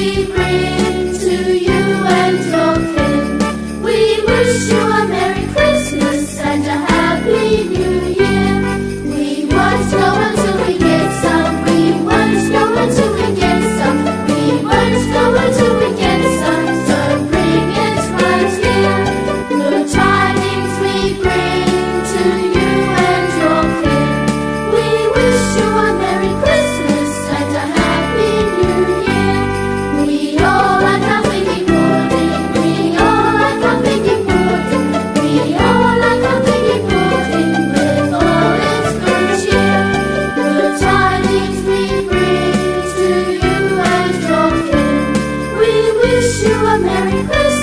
we praise. wish you a Merry Christmas.